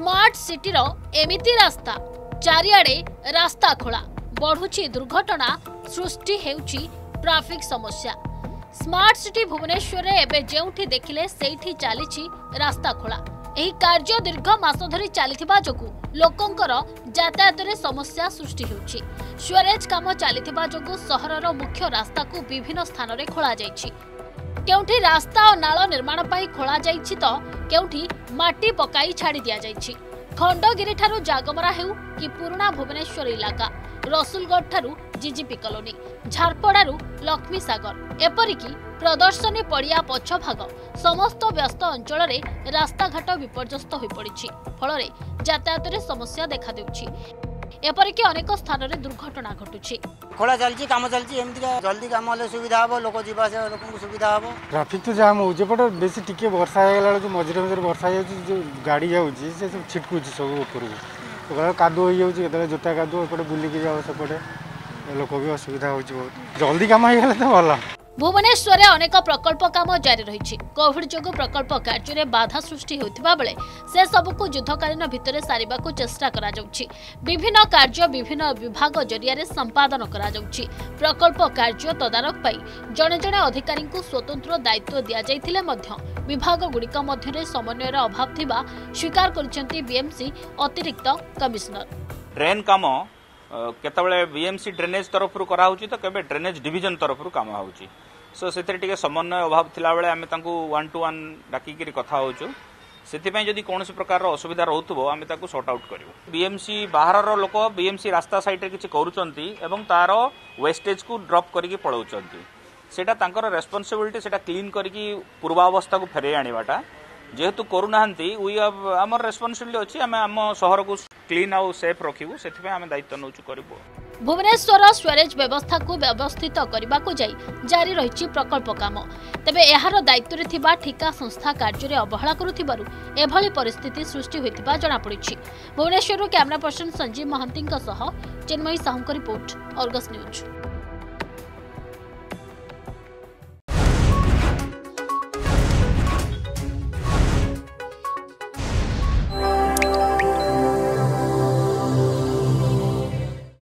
smart ସିଟିର ଏମିତି ରାସ୍ତା ଚାରିଆଡ଼େ ରାସ୍ତା ଖୋଳା ବଢ଼ୁଛି ଦୁର୍ଘଟଣା ସୃଷ୍ଟି ହେଉଛି ଟ୍ରାଫିକ୍ ସମସ୍ୟା ସ୍ମାର୍ଟ ସିଟି ଭୁବନେଶ୍ୱରରେ ଏବେ ଯେଉଁଠି ଦେଖିଲେ ସେଇଠି ଚାଲିଛି ରାସ୍ତା ଖୋଳା ଏହି କାର୍ଯ୍ୟ ଦୀର୍ଘ ମାସ ଧରି ଚାଲିଥିବା ଯୋଗୁଁ ଲୋକଙ୍କର ଯାତାୟାତରେ ସମସ୍ୟା ସୃଷ୍ଟି ହେଉଛି ସ୍ୱରେଜ କାମ ଚାଲିଥିବା ଯୋଗୁଁ ସହରର ମୁଖ୍ୟ ରାସ୍ତାକୁ ବିଭିନ୍ନ ସ୍ଥାନରେ ଖୋଳାଯାଇଛି কেউঠি রাস্তা ও নাল নির্মাণ পাই খোলা যাইছি তো কেউঠি মাটি পকাই ছাড়ি দিয়া যাইছি খণ্ডগিরি ঠারু জাগমরা হেউ কি পুরুণা ভুবনেশ্বর ইলাকা রসুলগড় ঠারু জিজিপি কলোনি ঝারপড়ারু লক্ষ্মী সাগর এপরিকি প্রদর্শনী পড়িয়া পছ ভাগ সমস্ত ব্যস্ত অঞ্চলের রাস্তাঘাট বিপর্যস্ত হয়ে পড়ছে ফলরে যাতায়াতের সমস্যা দেখা দেউছে এপরিকি অনেক স্থানের দুর্ঘটনা ঘটুছে খোলা চলছে কাম চলছে এমনি জলদি কাম হলে সুবিধা হব লোক যা আসা লোক সুবিধা হব ট্রাফিক তো জাম হচ্ছে এপটে বেশি টিকে বর্ষা হয়ে গেলা বেড়ে মঝিরে মঝিরে বর্ষা হয়ে যাচ্ছে যে গাড়ি যাচ্ছে সে সব ছিটকুছে সব উপরକୁ কেতবে কাদুଅ হয়ে কেতবে জোতা কাদুଅ এপটে বুলিকি যাব সেপটে লোক বি অসুবিধা হচ্ছে বহুত জলদি কাম হয়ে গেলে তো ভালো ভুবনেশ্বরে অনেক প্রকল্প কাম জারি রয়েছে কোভিড যোগ প্রকল্প কার্যের বাধা সৃষ্টি হেউথিবা বেলে সে সবুকু যুদ্ধকালীন ভিতরে সারিবাকু চেষ্টা করা যাচ্ছে বিভিন্ন কার্য বিভিন্ন বিভাগ জরিয়ারে সম্পাদন করা যাচ্ছে প্রকল্প কার্য তদারক পাই জনে জনে অধিকারী স্বতন্ত্র দায়িত্ব দিয়া যাইতিলে মধ্য বিভাগগুড়িক মধ্যে সমন্বয়ের অভাব থিবা স্বীকার করেছেন বিএমসি অতিরিক্ত কমিশনার ট্রেন কাম କେତେବେଳେ ବିଏମ୍ସି ଡ୍ରେନେଜ୍ ତରଫରୁ କରାହେଉଛି ତ କେବେ ଡ୍ରେନେଜ୍ ଡିଭିଜନ୍ ତରଫରୁ କାମ ହେଉଛି ସୋ ସେଥିରେ ଟିକେ ସମନ୍ୱୟ ଅଭାବ ଥିଲାବେଳେ ଆମେ ତାଙ୍କୁ ୱାନ୍ ଟୁ ୱାନ୍ ଡାକିକିରି କଥା ହେଉଛୁ ସେଥିପାଇଁ ଯଦି କୌଣସି ପ୍ରକାରର ଅସୁବିଧା ରହୁଥିବ ଆମେ ତାକୁ ସର୍ଟ ଆଉଟ୍ କରିବୁ ବିଏମ୍ସି ବାହାରର ଲୋକ ବିଏମ୍ସି ରାସ୍ତା ସାଇଡ଼୍ରେ କିଛି କରୁଛନ୍ତି ଏବଂ ତା'ର ୱେଷ୍ଟେଜ୍କୁ ଡ୍ରପ୍ କରିକି ପଳାଉଛନ୍ତି ସେଇଟା ତାଙ୍କର ରେସ୍ପନ୍ସିବିଲିଟି ସେଇଟା କ୍ଲିନ୍ କରିକି ପୂର୍ବାବସ୍ଥାକୁ ଫେରାଇ ଆଣିବାଟା ଯେହେତୁ କରୁନାହାନ୍ତି ଉଇ ଆମର ରେସ୍ପନ୍ସିବିଲିଟି ଅଛି ଆମେ ଆମ ସହରକୁ କ୍ଲିନ୍ ଆଉ ସେଫ୍ ରଖିବୁ ସେଥିପାଇଁ ଆମେ ଦାୟିତ୍ୱ ନେଉଛୁ କରିବୁ ଭୁବନେଶ୍ୱର ସ୍ୱେରେଜ ବ୍ୟବସ୍ଥାକୁ ବ୍ୟବସ୍ଥିତ କରିବାକୁ ଯାଇ ଜାରି ରହିଛି ପ୍ରକଳ୍ପ କାମ ତେବେ ଏହାର ଦାୟିତ୍ୱରେ ଥିବା ଠିକା ସଂସ୍ଥା କାର୍ଯ୍ୟରେ ଅବହେଳା କରୁଥିବାରୁ ଏଭଳି ପରିସ୍ଥିତି ସୃଷ୍ଟି ହୋଇଥିବା ଜଣାପଡ଼ିଛି ଭୁବନେଶ୍ୱରରୁ କ୍ୟାମେରା ପର୍ସନ୍ ସଞ୍ଜୀବ ମହାନ୍ତିଙ୍କ ସହ ଚିନ୍ମୟୀ ସାହୁଙ୍କ ରିପୋର୍ଟ ଅର୍ଗସ୍ ନ୍ୟୁଜ୍